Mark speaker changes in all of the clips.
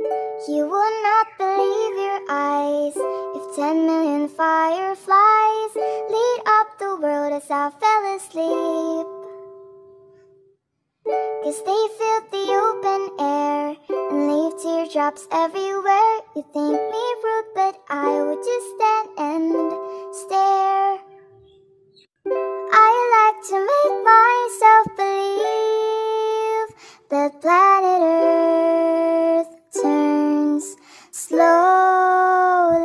Speaker 1: You would not believe your eyes if ten million fireflies lit up the world as I fell asleep. Cause they filled the open air and leave teardrops everywhere. You think me rude, but I would just stand and stare. I like to make myself believe that planet Earth slowly.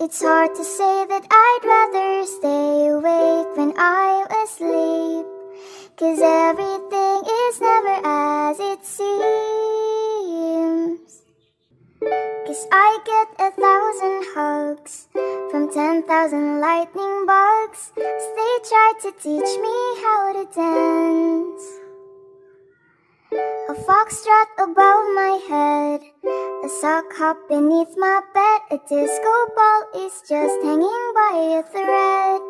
Speaker 1: It's hard to say that I'd rather stay awake when I'm asleep. Cause everything is never as it seems. Cause I get a thousand hugs from ten thousand lightning bugs. They try to teach me how to dance. A foxtrot above my head, a sock hop beneath my bed, a disco ball is just hanging by a thread.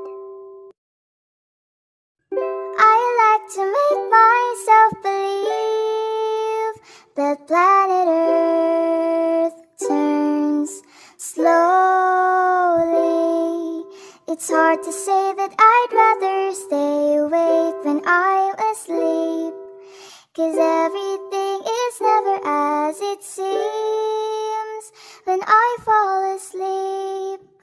Speaker 1: I like to make myself believe that planet Earth turns slowly. It's hard to say that I'd rather stay awake when I'm asleep. Cause everything is never as it seems when I fall asleep.